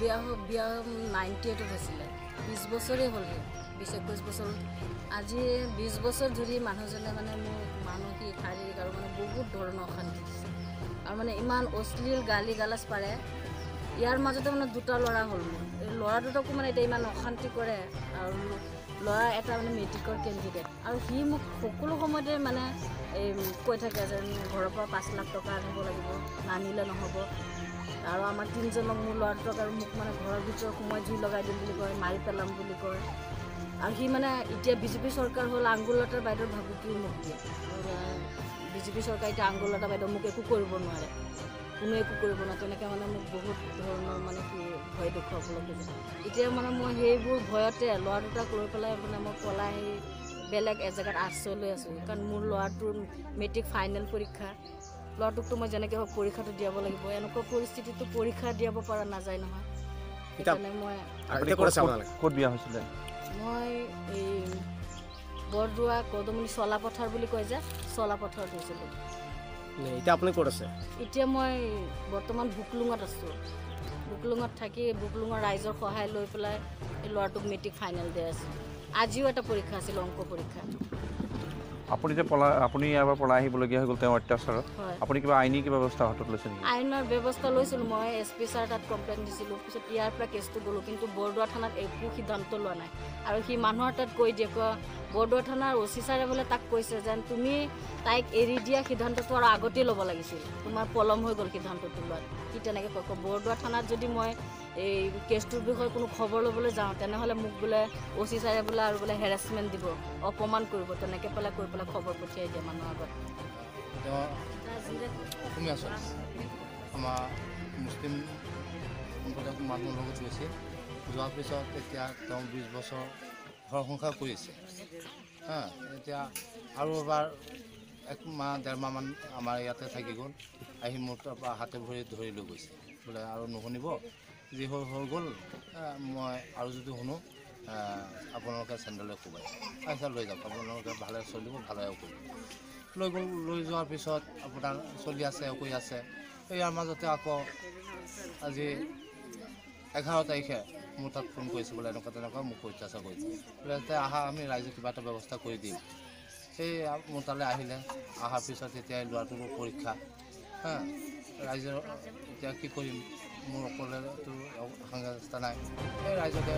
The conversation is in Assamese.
বিয়া হ- বিয়া নাইণ্টি এইটত হৈছিলে। বিছ বছৰেই হ'ল বিছ একৈছ বছৰ আজি বিছ বছৰ ধৰি মানুহজনে মানে মোক মানসিক শাৰীৰিক আৰু মানে বহুত ধৰণৰ অশান্তি দিছে। আৰু মানে ইমান অশ্লীল গালি গালাজ পাৰে। ইয়াৰ মাজতে মানে দুটা ল'ৰা হ'ল মোৰ। এই ল'ৰা দুটাকো মানে এতিয়া ইমান অশান্তি কৰে আৰু ল'ৰা এটা মানে মেট্ৰিকৰ কেণ্ডিডেট। আৰু সি মোক সকলো সময়তে মানে এই কৈ থাকে যে ঘৰৰ পৰা পাঁচ লাখ টকা আনিব লাগিব নানিলে নহ'ব। আৰু আমাৰ তিনিজনক মোৰ ল'ৰা দুটাক আৰু মোক মানে ঘৰৰ ভিতৰত সোমাই জুই লগাই দিম বুলি কয় মাৰি পেলাম বুলি কয়। আৰু সি মানে এতিয়া বিজেপি চৰকাৰ হ'ল আংগুলতাৰ বাইদেউৰ ভাবুকিও মোক দিয়ে। বিজেপি চৰকাৰ এতিয়া আংগুলতা বাইদেউ মোক একো কৰিব নোৱাৰে। কোনো একো কৰিব নোৱাৰে তেনেকৈ মানে মোক বহুত ধৰণৰ মানে সি ভয় দেখুৱাবলৈ খোজে এতিয়া মানে মই সেইবোৰ ভয়তে ল'ৰা দুটাক লৈ পেলাই মানে মই পলাই আহি বেলেগ এজেগাত আশ্ৰয় লৈ আছোঁ। কাৰণ মোৰ ল'ৰাটোৰ মেট্ৰিক ফাইনেল পৰীক্ষা। ল'ৰাটোকতো মই যেনেকৈ হওক পৰীক্ষাটো দিয়াব লাগিব। এনেকুৱা পৰিস্থিতিতো পৰীক্ষা দিয়াব পৰা নাযায় নহয়। সেইকাৰণে মই ক'ত বিয়া হৈছিলে? এই বৰদোৱা কদমনি চলাপথাৰ বুলি কয় যে চলাপথাৰত হৈছিলোঁ। নে, এতিয়া আপুনি ক'ত আছে? এতিয়া মই বৰ্তমান বুকলুঙত আছোঁ। বুকলুঙত থাকি বুকলুঙৰ ৰাইজৰ সহায় লৈ পেলাই ল'ৰাটোক মেট্ৰিক ফাইনেল দি আছোঁ আজিও এটা পৰীক্ষা আছিল অংক পৰীক্ষা। আপুনি যে পলাই আপুনি ইয়াৰ পৰা পলাই আহিবলগীয়া হৈ গ'ল তেওঁৰ অত্যাচাৰত আপুনি কিবা আইনী কিবা ব্যৱস্থা হাতত লৈছে নেকি? আইনৰ ব্যৱস্থা লৈছিলোঁ মই এছ পি ছাৰ তাত কমপ্লেইন দিছিলোঁ। পিছত ইয়াৰ পৰা কেছটো গ'লোঁ কিন্তু বৰদোৱা থানাত একো সিদ্ধান্ত লোৱা নাই। আৰু সি মানুহৰ তাত কৈ দিয়ে কয় বৰদোৱা থানাৰ অ' ছাৰে বোলে তাক কৈছে যেন তুমি তাইক এৰি দিয়া সিদ্ধান্তটো আৰু আগতেই ল'ব লাগিছিল। তোমাৰ পলম হৈ গ'ল সিদ্ধান্তটো লোৱাত। সি তেনেকৈ কয় কয় বৰদোৱা থানাত যদি মই এই কেছটোৰ বিষয়ে কোনো খবৰ ল'বলৈ যাওঁ তেনেহ'লে মোক বোলে অ' চি ছাৰে বোলে আৰু বোলে হেৰাচমেণ্ট দিব অপমান কৰিব তেনেকৈ পেলাই কৈ পেলাই খবৰ পঠিয়াই দিয়ে মানুহৰ আগত। আমাৰ মুছলিম মানুহৰ লগত গৈছে। যোৱাৰ পিছত এতিয়া তেওঁ বিছ বছৰ ঘৰ সংসাৰ কৰিছে হা এতিয়া আৰু এবাৰ এক মাহ ডেৰ মাহমান আমাৰ ইয়াতে থাকি গ'ল। আহি মোৰ তাৰপৰা হাতে ভৰি ধৰি লৈ গৈছে। বোলে আৰু নুশুনিব যি হ'ল হৈ গ'ল মই আৰু যদি শুনো আপোনালোকে চেণ্ডেলে কোবাই। আচ্ছা লৈ যাওক আপোনালোকে ভালে চলিব ভালে কৰিব লৈ গ'ল লৈ যোৱাৰ পিছত আপোনাৰ চলি আছে কৰি আছে। ইয়াৰ মাজতে আকৌ আজি এঘাৰ তাৰিখে মোৰ তাত ফোন কৰিছে বোলে এনেকুৱা তেনেকুৱা মোক অত্যাচাৰ কৰিছে বোলে আহা আমি ৰাইজে কিবা এটা ব্যৱস্থা কৰি দিম। সেই মোৰ তালৈ আহিলে। অহাৰ পিছত এতিয়া ল'ৰাটোৰো পৰীক্ষা। হা ৰাইজৰ এতিয়া কি কৰিম? মোৰ অকলেতো সাংগাস্তা নাই। এই ৰাইজকে